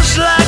Just like